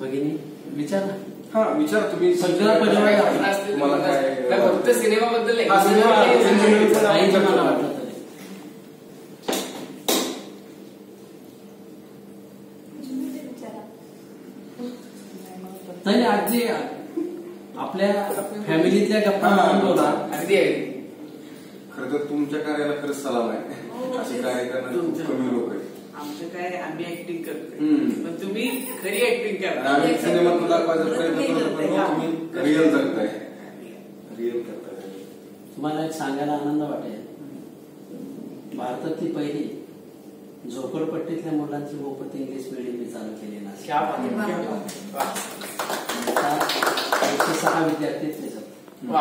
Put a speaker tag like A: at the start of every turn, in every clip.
A: भगिनी विचारा
B: हा विचार तुम्ही.
A: आहे.
B: तुम्हाला काय
C: फक्त सिनेमाबद्दल नाही.
B: हा,
A: नाही, अगदी आपल्या फॅमिलीतल्या गप्पा
B: हा.
C: अगदी अगदी
B: खरं तर तुमच्या कार्याला खरंच सलाम आहे. असे कार्य करणारे खूप कमी लोक आहेत.
D: आमचं काय आम्ही ऍक्टिंग करतोय.
B: हम्म.
D: पण तुम्ही खरी ऍक्टिंग करा
B: आम्ही सिनेमात दाखवायचा प्रयत्न करतो पण तुम्ही रिअल जगताय रिअल करताय.
A: तुम्हाला एक सांगायला आनंद वाटेल. भारतातली पहिली झोपडपट्टीतल्या मुलांची मोफत इंग्लिश मिडियम मी चालू केली ना
C: क्या बात आहे, क्या बात आहे.
A: आता एकशे सहा विद्यार्थी आहेत त्याच्यात.
C: वा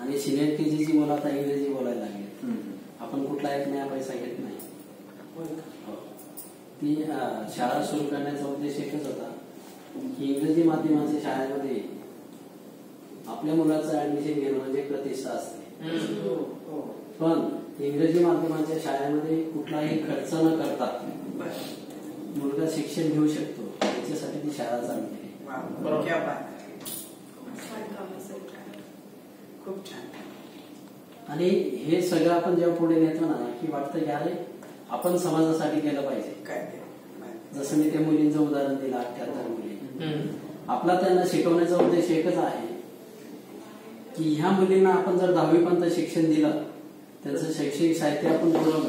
A: आणि सिनियर के जी ची मुलं आता इंग्रजी बोलायला लागली.
B: हम्म.
A: आपण कुठला एक नया पैसा घेत. ती शाळा सुरू करण्याचा उद्देश एकच होता. की इंग्रजी माध्यमाच्या शाळेमध्ये आपल्या मुलाचं ऍडमिशन घेणं म्हणजे प्रतिष्ठा असते.
C: हम्म.
A: पण इंग्रजी माध्यमाच्या शाळेमध्ये कुठलाही खर्च न करता मुलगा शिक्षण घेऊ शकतो. याच्यासाठी ती शाळा चालू केली
D: बरोबर क्या बात आहे. खूप छान.
A: आणि हे सगळं आपण जेव्हा पुढे नेतो ना की वाटतं की अरे आपण समाजासाठी केलं पाहिजे.
D: काय
A: जसं मी त्या मुलींचं उदाहरण दिलं अठ्याहत्तर मुली.
C: हम्म.
A: आपला त्यांना शिकवण्याचा उद्देश एकच आहे की ह्या मुलींना आपण जर दहावीपर्यंत शिक्षण दिलं त्यांचं शैक्षणिक साहित्य आपण पुरवलं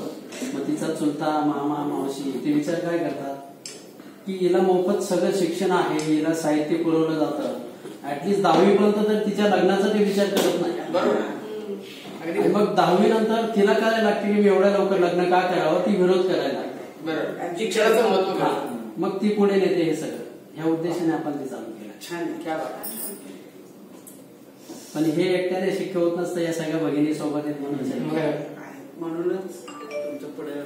A: मग तिचा चुलता मामा मावशी ते विचार काय करतात? की हिला मोफत सगळं शिक्षण आहे हिला साहित्य पुरवलं जातं. ऍटलिस्ट दहावीपर्यंत तर तिच्या लग्नाचा ते विचार करत नाही.
C: बरोबर.
A: मग दहावी नंतर तिला काय लागते की मी एवढ्या लवकर लग्न का करावं? ती विरोध करायला लागते.
C: बरोबर. शिक्षणाचं महत्त्व.
A: मग ती पुढे नेते हे सगळं. ह्या उद्देशाने आपण ते चालू केलं.
D: छान.
A: पण हे एकट्याने शक्य होत नसतं या सगळ्या भगिनी सोबत आहेत म्हणून.